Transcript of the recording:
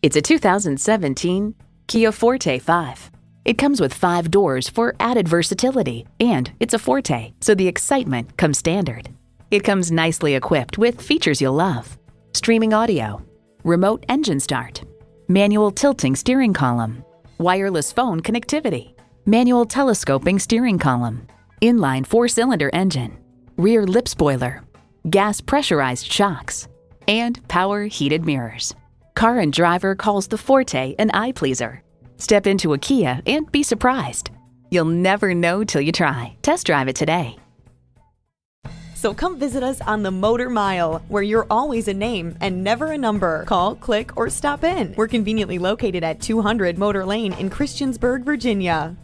It's a 2017 Kia Forte 5. It comes with five doors for added versatility, and it's a Forte, so the excitement comes standard. It comes nicely equipped with features you'll love streaming audio, remote engine start, manual tilting steering column, wireless phone connectivity, manual telescoping steering column, inline four cylinder engine, rear lip spoiler, gas pressurized shocks, and power heated mirrors. Car and Driver calls the Forte an eye pleaser. Step into a Kia and be surprised. You'll never know till you try. Test drive it today. So come visit us on the Motor Mile, where you're always a name and never a number. Call, click, or stop in. We're conveniently located at 200 Motor Lane in Christiansburg, Virginia.